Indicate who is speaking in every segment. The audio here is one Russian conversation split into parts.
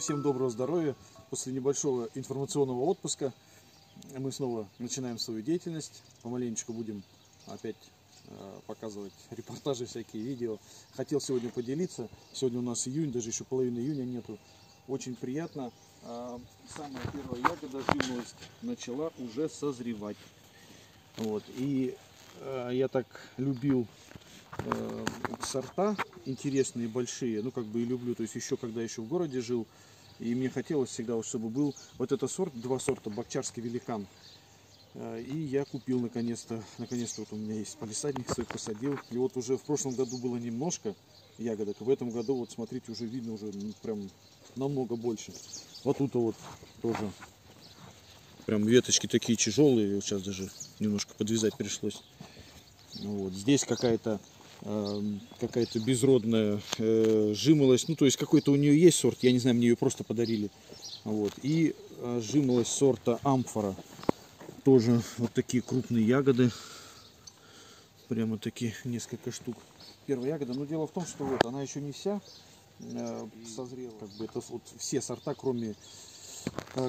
Speaker 1: всем доброго здоровья. После небольшого информационного отпуска мы снова начинаем свою деятельность. Помаленечку будем опять э, показывать репортажи, всякие видео. Хотел сегодня поделиться. Сегодня у нас июнь, даже еще половины июня нету. Очень приятно. Э, самая первая ягода жимолость начала уже созревать. Вот. И э, я так любил э, сорта интересные, большие, ну как бы и люблю, то есть еще когда еще в городе жил, и мне хотелось всегда, чтобы был вот этот сорт, два сорта, Бакчарский великан. Э, И я купил наконец-то, наконец-то вот у меня есть полисадник свой, посадил. И вот уже в прошлом году было немножко ягодок, в этом году вот смотрите, уже видно уже ну, прям намного больше. Вот тут вот тоже прям веточки такие тяжелые, сейчас даже немножко подвязать пришлось. Вот. Здесь какая-то какая-то безродная э, жимолость. Ну, то есть какой-то у нее есть сорт, я не знаю, мне ее просто подарили. Вот. И э, жимолость сорта амфора. Тоже вот такие крупные ягоды. Прямо такие несколько штук. Первая ягода. Но дело в том, что вот она еще не вся э, созрела. Как бы это вот все сорта, кроме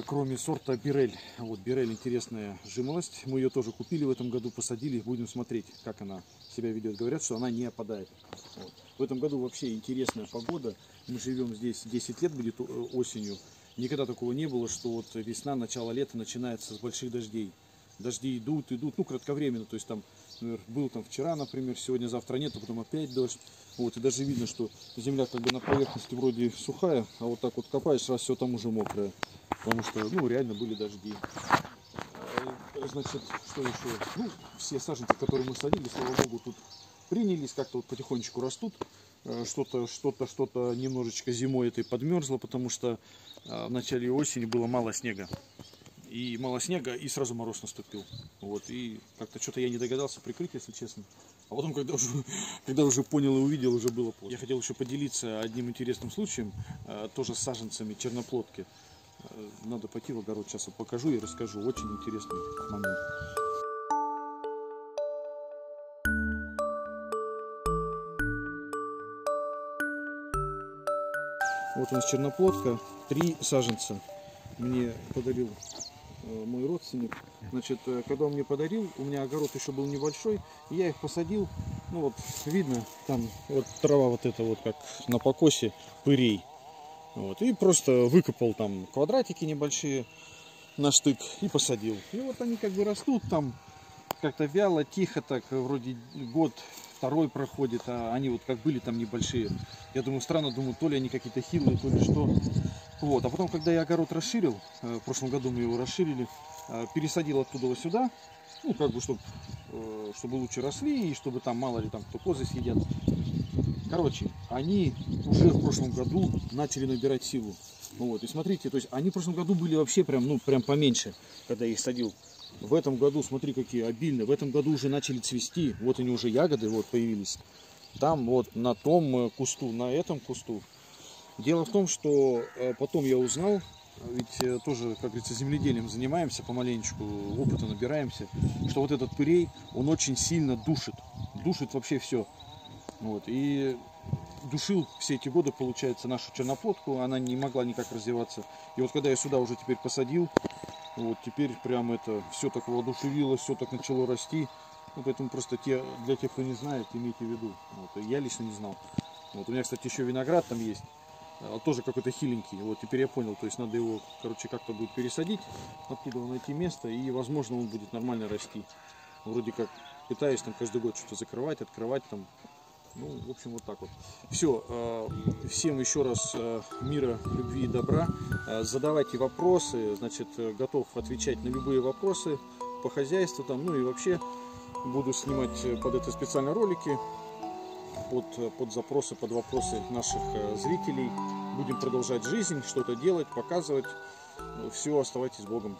Speaker 1: кроме сорта Бирель. Вот Бирель интересная жимолость. Мы ее тоже купили в этом году, посадили. Будем смотреть, как она себя ведет. Говорят, что она не опадает. Вот. В этом году вообще интересная погода. Мы живем здесь 10 лет, будет э, осенью. Никогда такого не было, что вот весна, начало лета начинается с больших дождей. Дожди идут, идут, ну, кратковременно. То есть там, например, был там вчера, например, сегодня, завтра нет, а потом опять дождь. Вот, и даже видно, что земля как бы на поверхности вроде сухая, а вот так вот копаешь, раз все там уже мокрое. Потому что, ну, реально были дожди. А, Значит, что еще? Ну, все саженцы, которые мы садили, слава богу, тут принялись, как-то вот потихонечку растут. Э, Что-то, что-то, что-то немножечко зимой это и подмерзло, потому что э, в начале осени было мало снега. И мало снега, и сразу мороз наступил. Вот, и как-то что-то я не догадался прикрыть, если честно. А потом, когда уже, когда уже понял и увидел, уже было поздно. Я хотел еще поделиться одним интересным случаем, э, тоже с саженцами черноплодки. Э, Надо пойти в огород, сейчас покажу и расскажу. Очень интересный момент. Вот у нас черноплодка, три саженца мне подарил э, мой родственник. Значит, э, когда он мне подарил, у меня огород еще был небольшой, я их посадил, ну вот видно, там вот трава вот эта вот как на покосе, пырей. Вот, и просто выкопал там квадратики небольшие на штык и посадил. И вот они как бы растут там как-то вяло, тихо так, вроде год, второй проходит, а они вот как были там небольшие. Я думаю, странно, думаю, то ли они какие-то хилые, то ли что. Вот, а потом, когда я огород расширил, э, в прошлом году мы его расширили, э, пересадил оттуда сюда, ну, как бы, чтобы, чтобы лучше росли, и чтобы там, мало ли, там, кто козы съедят. Короче, они уже в прошлом году начали набирать силу. Ну Вот, и смотрите, то есть они в прошлом году были вообще прям, ну, прям поменьше, когда я их садил. В этом году, смотри, какие обильные. В этом году уже начали цвести. Вот они уже ягоды вот появились. Там вот на том э, кусту, на этом кусту. Дело в том, что э, потом я узнал, ведь э, тоже, как говорится, земледелием занимаемся помаленечку, опыта набираемся, что вот этот пырей, он очень сильно душит. Душит вообще все. Вот. И душил все эти годы, получается, нашу черноплодку. Она не могла никак развиваться. И вот когда я сюда уже теперь посадил, вот теперь прям это все так воодушевилось, все так начало расти. Ну, поэтому просто те, для тех, кто не знает, имейте в виду. Вот, я лично не знал. Вот, у меня, кстати, еще виноград там есть. а, Тоже какой-то хиленький. Вот теперь я понял, то есть надо его, короче, как-то будет пересадить, откуда найти место, и, возможно, он будет нормально расти. Вроде как пытаюсь там каждый год что-то закрывать, открывать там. Ну, в общем, вот так вот. Все, всем еще раз э, мира, любви и добра. Э, Задавайте вопросы, значит, э, готов отвечать на любые вопросы по хозяйству там, ну и вообще буду снимать э, под это специально ролики, под, э, под запросы, под вопросы наших э, зрителей. Будем продолжать жизнь, что-то делать, показывать. Все, оставайтесь с Богом.